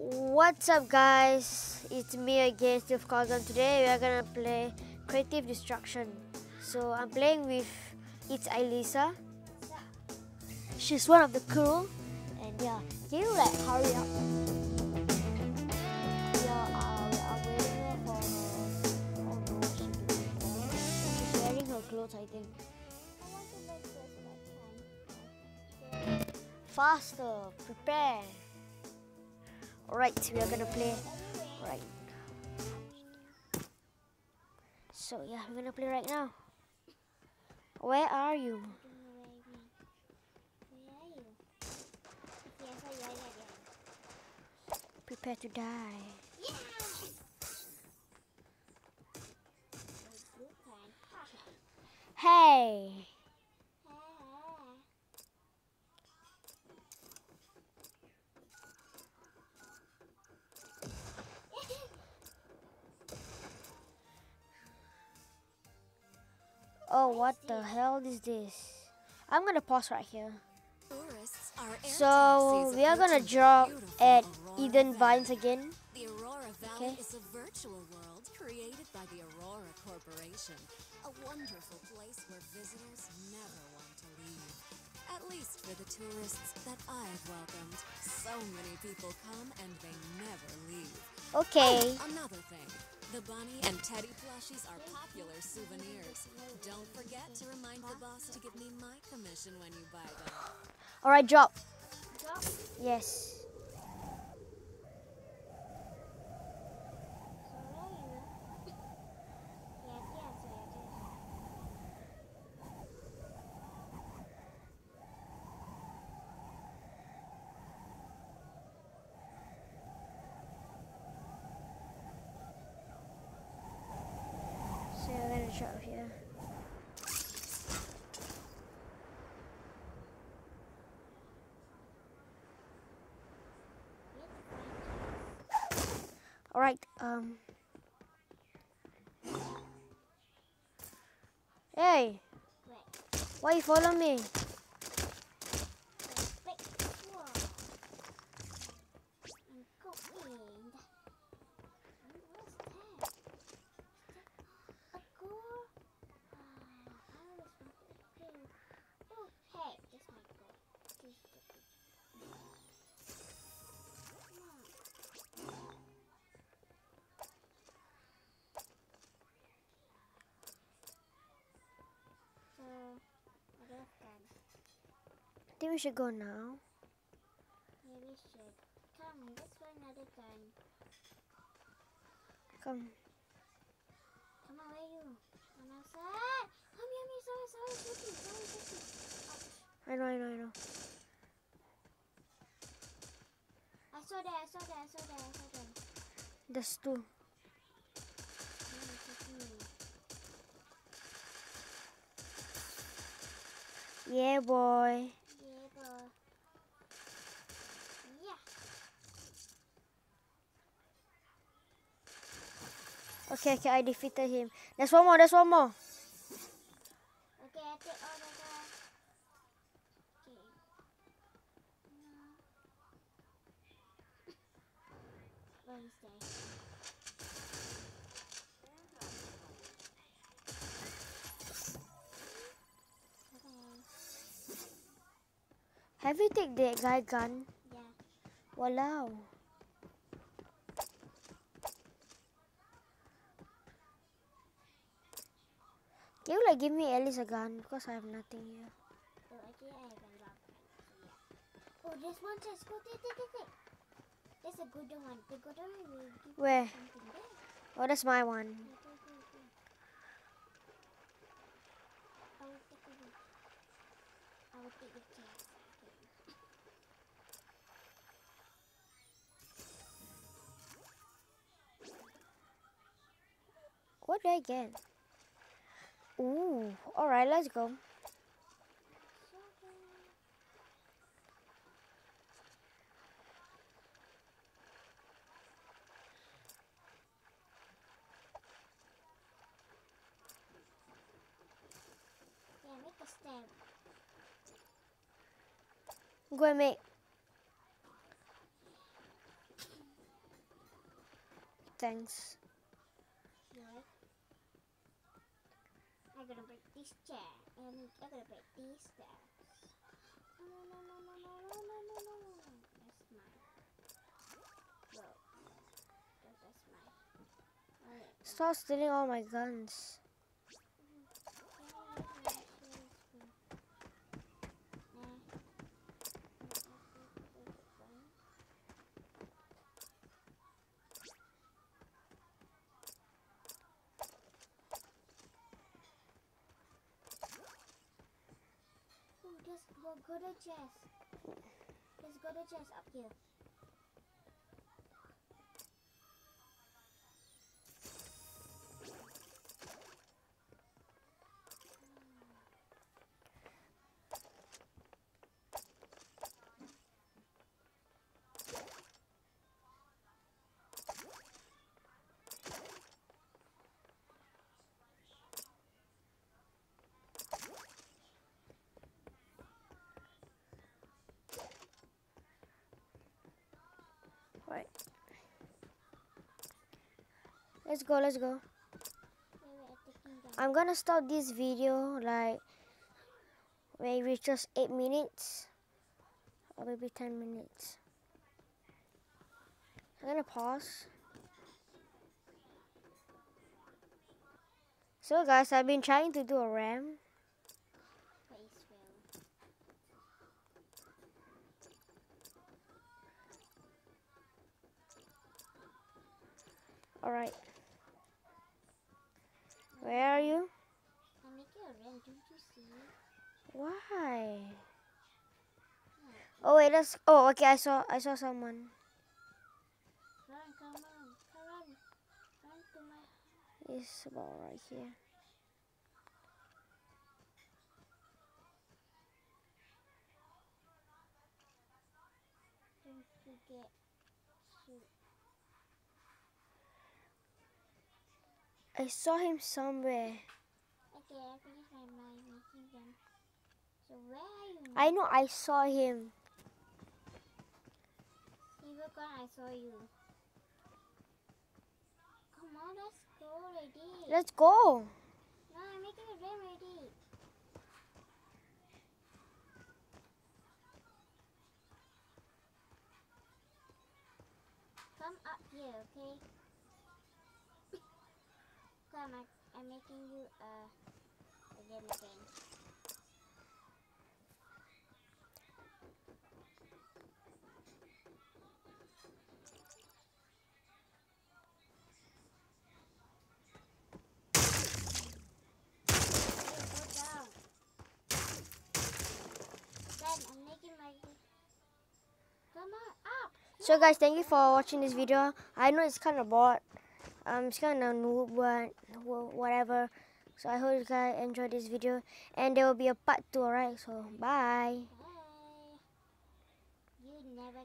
What's up guys? It's me again, Steve Colgan. Today we are gonna play Creative Destruction. So I'm playing with Itsayelissa. She's one of the crew. And yeah, can you like hurry up? Yeah, uh, her. Oh no, she She's wearing her clothes, I think. Faster, prepare. Alright, we are gonna play. Right. So yeah, we're gonna play right now. Where are you? Prepare to die. Oh, what the hell is this? I'm gonna pause right here. So we are gonna drop at Eden Vines again. The Aurora Valley is a virtual world created by the Aurora Corporation. A wonderful place where visitors never want to leave. At least for the tourists that I've welcomed. So many people come and they never leave. Okay. Oh, another thing. The bunny and teddy plushies are popular souvenirs. Don't forget to remind the boss to give me my commission when you buy them. Alright, drop. Yes. So I'm here. Alright, um. Hey! Why you follow me? I think we should go now. Yeah, we should. Come, let's find another gun. Come. Come on, where are you? On outside. Come me, sorry, sorry, sorry, sorry, sorry. I know, I know, I know. I saw that, I saw that, I saw that, I saw that. There's two. Yeah, boy. Yeah, boy. Yeah. Okay, okay, I defeated him. There's one more, there's one more. Okay, I take all the. Okay. No is that? Okay. Have you take that guy gun? Yeah. Walao. Can you like give me at least a gun because I have nothing here. So actually I have a lot. Oh, there's one chest. Go take, take, take, take. That's a good one. The good one Where? Oh, that's my one. I will take look. I will take the What did I get? Ooh, alright, let's go. Yeah, make a stamp. Go and make. thanks. Look. I'm gonna break this chair and I'm gonna break these stairs. No, no, no, no, no, no, no, no, no, no. That's. Whoa. That's. Stop stealing all my guns. Go to chest. Let's go to chest up here. Let's go, let's go. I'm gonna stop this video like maybe just 8 minutes or maybe 10 minutes. I'm gonna pause. So guys, I've been trying to do a RAM. Alright. Where are you? I'm making a rent. Don't you see? Why? Hmm. Oh wait, that's oh okay, I saw I saw someone. Run, come on, come on. Run to my It's about right here. Don't forget shoot. I saw him somewhere. Okay, I mind making them. So where are you? I know I saw him. Silvercorn, I saw you. Come on, let's go already. Let's go. no, I'm making a dream ready. Come up here, okay? I'm, I'm making you a, a game. So guys, thank you for watching this video. I know it's kind of bored. Um, it's kind of noob, but wh- whatever. So I hope you guys enjoyed this video, and there will be a part two. Alright, so bye. Bye. You never